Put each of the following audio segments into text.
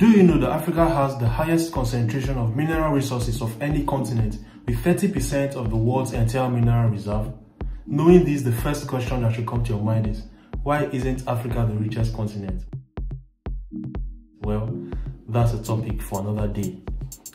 Do you know that Africa has the highest concentration of mineral resources of any continent with 30% of the world's entire mineral reserve? Knowing this, the first question that should come to your mind is, why isn't Africa the richest continent? Well, that's a topic for another day.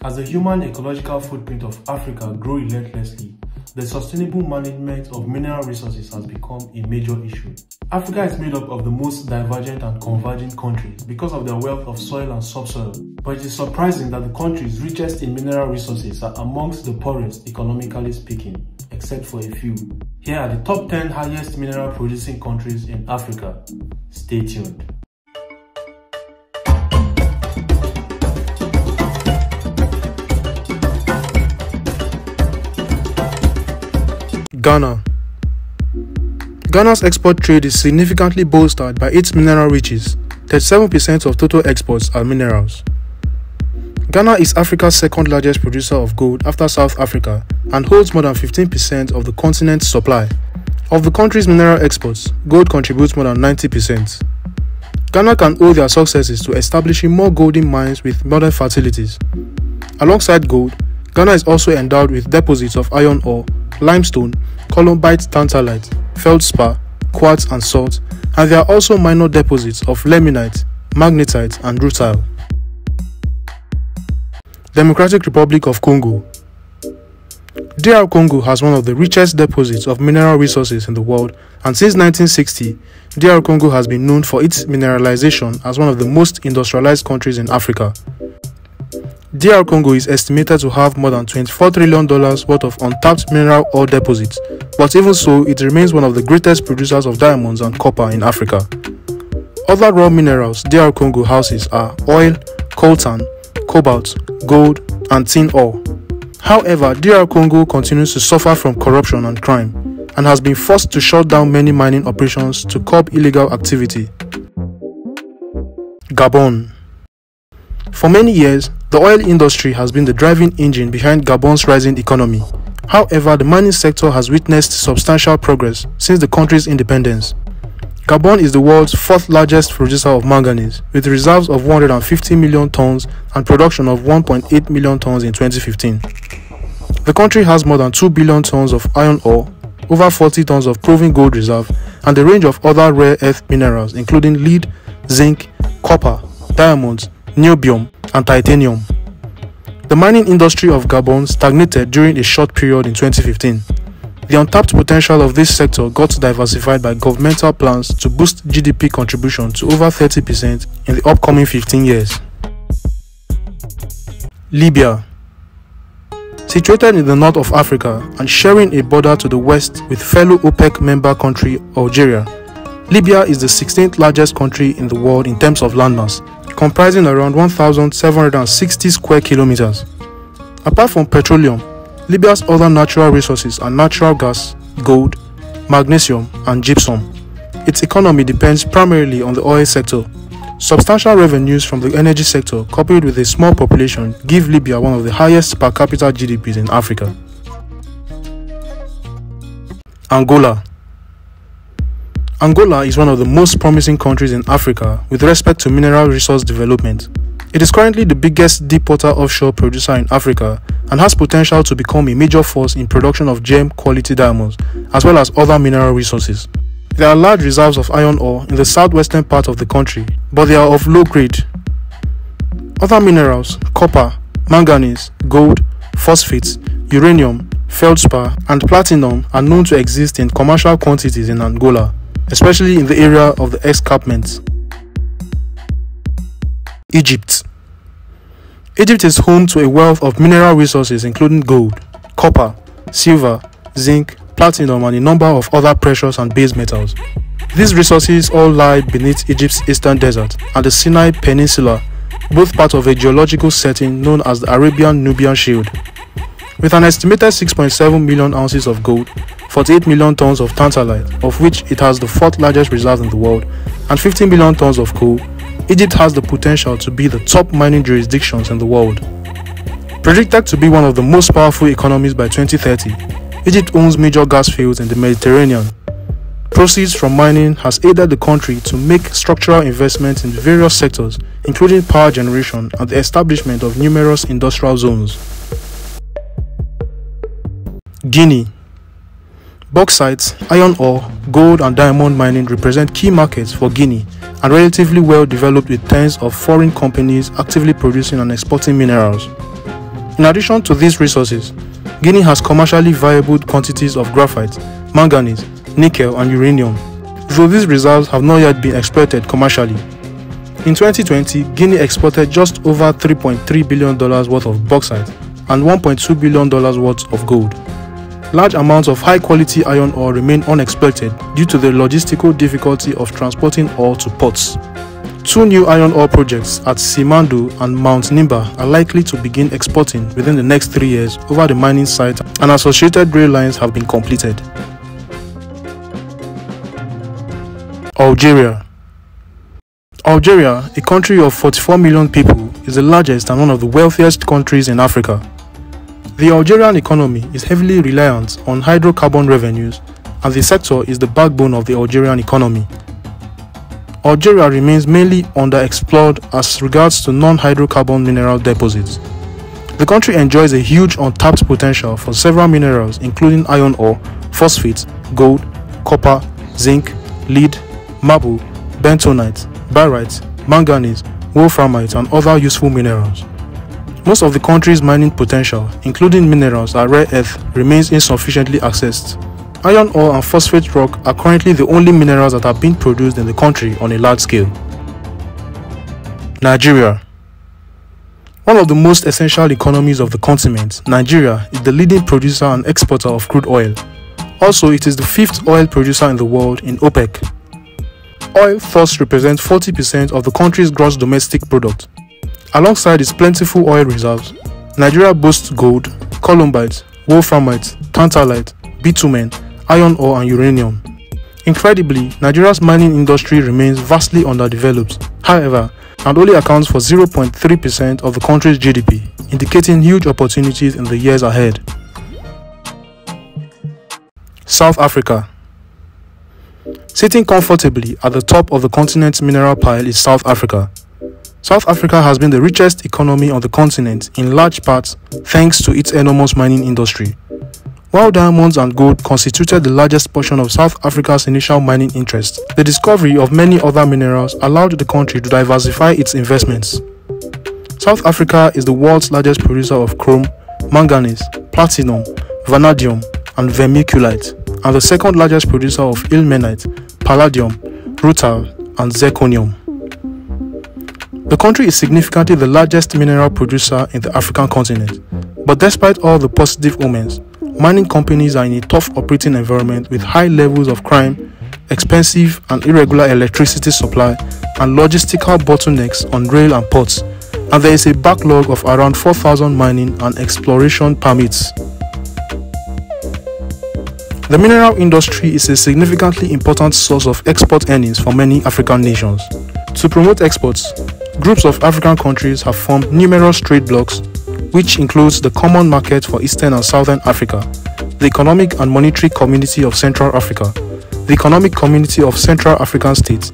As the human ecological footprint of Africa grow relentlessly, the sustainable management of mineral resources has become a major issue. Africa is made up of the most divergent and convergent countries because of their wealth of soil and subsoil. But it is surprising that the countries richest in mineral resources are amongst the poorest economically speaking, except for a few. Here are the top 10 highest mineral producing countries in Africa. Stay tuned. Ghana Ghana's export trade is significantly bolstered by its mineral riches. 37% of total exports are minerals. Ghana is Africa's second largest producer of gold after South Africa and holds more than 15% of the continent's supply. Of the country's mineral exports, gold contributes more than 90%. Ghana can owe their successes to establishing more golden mines with modern facilities. Alongside gold, Ghana is also endowed with deposits of iron ore, limestone, columbite tantalite, feldspar, quartz and salt, and there are also minor deposits of limonite, magnetite and rutile. Democratic Republic of Congo DR Congo has one of the richest deposits of mineral resources in the world and since 1960, DR Congo has been known for its mineralization as one of the most industrialized countries in Africa. DR Congo is estimated to have more than $24 trillion worth of untapped mineral ore deposits, but even so, it remains one of the greatest producers of diamonds and copper in Africa. Other raw minerals DR Congo houses are oil, coltan, cobalt, gold, and tin ore. However, DR Congo continues to suffer from corruption and crime and has been forced to shut down many mining operations to curb illegal activity. Gabon For many years, the oil industry has been the driving engine behind Gabon's rising economy. However, the mining sector has witnessed substantial progress since the country's independence. Gabon is the world's fourth largest producer of manganese, with reserves of 150 million tons and production of 1.8 million tons in 2015. The country has more than 2 billion tons of iron ore, over 40 tons of proven gold reserve, and a range of other rare earth minerals including lead, zinc, copper, diamonds, niobium, and titanium. The mining industry of Gabon stagnated during a short period in 2015. The untapped potential of this sector got diversified by governmental plans to boost GDP contribution to over 30% in the upcoming 15 years. Libya Situated in the north of Africa and sharing a border to the west with fellow OPEC member country Algeria, Libya is the 16th largest country in the world in terms of landmass comprising around 1,760 square kilometers. Apart from petroleum, Libya's other natural resources are natural gas, gold, magnesium, and gypsum. Its economy depends primarily on the oil sector. Substantial revenues from the energy sector, coupled with a small population, give Libya one of the highest per capita GDPs in Africa. Angola Angola is one of the most promising countries in Africa with respect to mineral resource development. It is currently the biggest deepwater offshore producer in Africa and has potential to become a major force in production of gem quality diamonds as well as other mineral resources. There are large reserves of iron ore in the southwestern part of the country, but they are of low grade. Other minerals, copper, manganese, gold, phosphates, uranium, feldspar, and platinum are known to exist in commercial quantities in Angola especially in the area of the escarpments. Egypt Egypt is home to a wealth of mineral resources including gold, copper, silver, zinc, platinum and a number of other precious and base metals. These resources all lie beneath Egypt's eastern desert and the Sinai Peninsula, both part of a geological setting known as the Arabian-Nubian Shield. With an estimated 6.7 million ounces of gold, 48 million tons of tantalite, of which it has the fourth largest reserve in the world, and 15 million tons of coal, Egypt has the potential to be the top mining jurisdictions in the world. Predicted to be one of the most powerful economies by 2030, Egypt owns major gas fields in the Mediterranean. Proceeds from mining has aided the country to make structural investments in various sectors, including power generation and the establishment of numerous industrial zones. Guinea Bauxite, iron ore, gold and diamond mining represent key markets for Guinea and relatively well developed with tens of foreign companies actively producing and exporting minerals. In addition to these resources, Guinea has commercially viable quantities of graphite, manganese, nickel and uranium, though these reserves have not yet been exploited commercially. In 2020, Guinea exported just over $3.3 billion worth of bauxite and $1.2 billion worth of gold. Large amounts of high-quality iron ore remain unexpected due to the logistical difficulty of transporting ore to ports. Two new iron ore projects at Simandou and Mount Nimba are likely to begin exporting within the next three years over the mining site and associated rail lines have been completed. Algeria Algeria, a country of 44 million people, is the largest and one of the wealthiest countries in Africa. The Algerian economy is heavily reliant on hydrocarbon revenues and the sector is the backbone of the Algerian economy. Algeria remains mainly underexplored as regards to non-hydrocarbon mineral deposits. The country enjoys a huge untapped potential for several minerals including iron ore, phosphate, gold, copper, zinc, lead, marble, bentonite, barite, manganese, wolframite and other useful minerals. Most of the country's mining potential, including minerals and rare earth, remains insufficiently accessed. Iron ore and phosphate rock are currently the only minerals that are being produced in the country on a large scale. Nigeria One of the most essential economies of the continent, Nigeria is the leading producer and exporter of crude oil. Also, it is the fifth oil producer in the world in OPEC. Oil thus represents 40% of the country's gross domestic product. Alongside its plentiful oil reserves, Nigeria boasts gold, columbite, wolframite, tantalite, bitumen, iron ore and uranium. Incredibly, Nigeria's mining industry remains vastly underdeveloped, however, and only accounts for 0.3% of the country's GDP, indicating huge opportunities in the years ahead. South Africa Sitting comfortably at the top of the continent's mineral pile is South Africa. South Africa has been the richest economy on the continent in large part thanks to its enormous mining industry. While diamonds and gold constituted the largest portion of South Africa's initial mining interest, the discovery of many other minerals allowed the country to diversify its investments. South Africa is the world's largest producer of chrome, manganese, platinum, vanadium, and vermiculite, and the second largest producer of ilmenite, palladium, rutile, and zirconium. The country is significantly the largest mineral producer in the African continent, but despite all the positive omens, mining companies are in a tough operating environment with high levels of crime, expensive and irregular electricity supply, and logistical bottlenecks on rail and ports, and there is a backlog of around 4,000 mining and exploration permits. The mineral industry is a significantly important source of export earnings for many African nations. To promote exports, groups of African countries have formed numerous trade blocs, which includes the Common Market for Eastern and Southern Africa, the Economic and Monetary Community of Central Africa, the Economic Community of Central African States,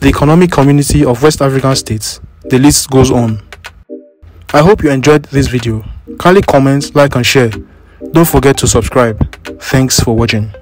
the Economic Community of West African States. The list goes on. I hope you enjoyed this video. Kindly comment, like and share. Don't forget to subscribe. Thanks for watching.